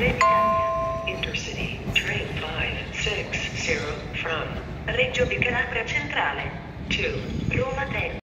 Intercity, Train 560 from Reggio di Calabria Centrale to Roma 10.